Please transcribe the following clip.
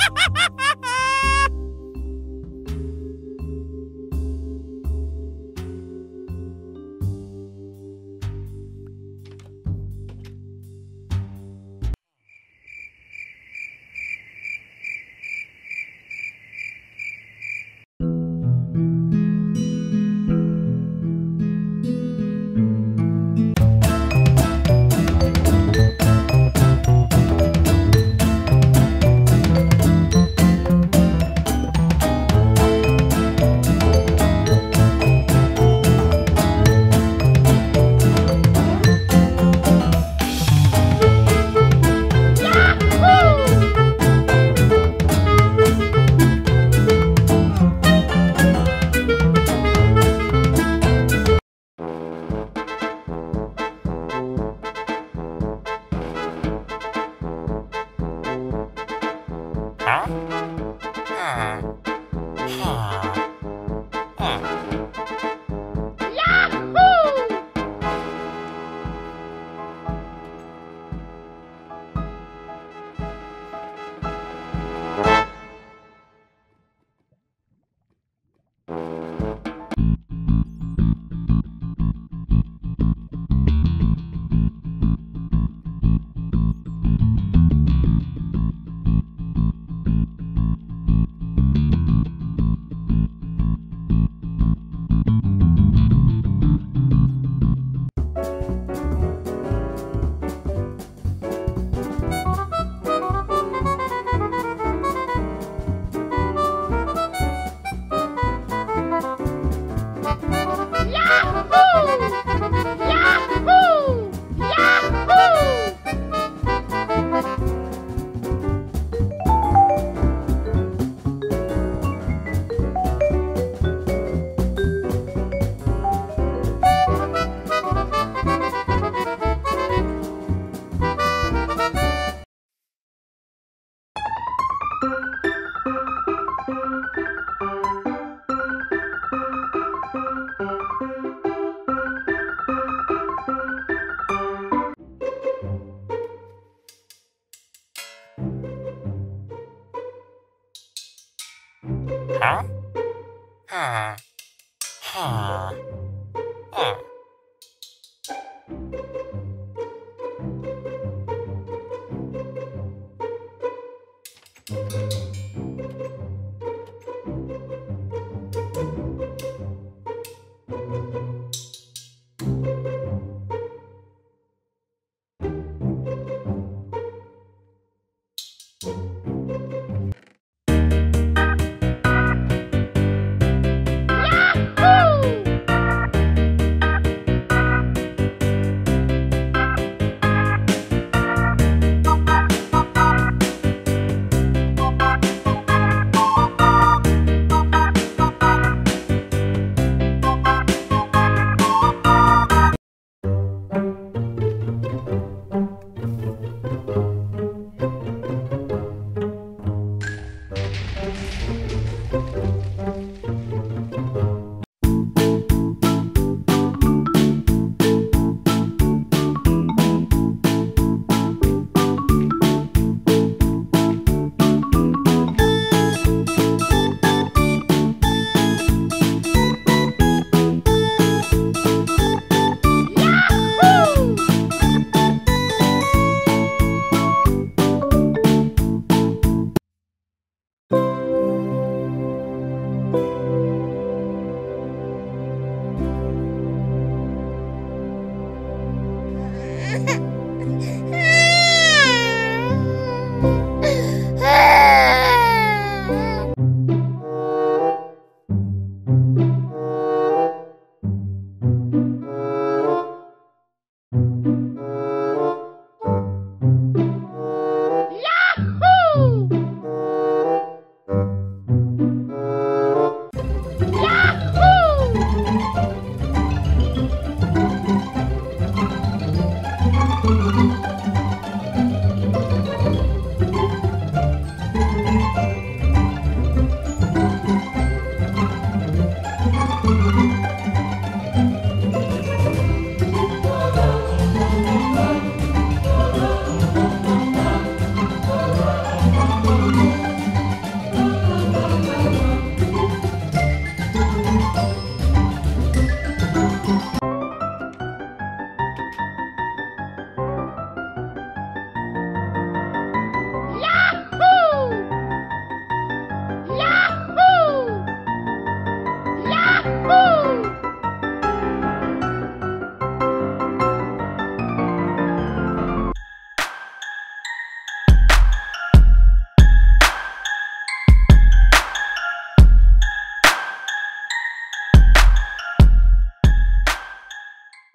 Ha ha ha! Huh? Huh. Huh.